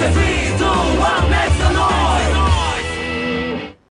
set.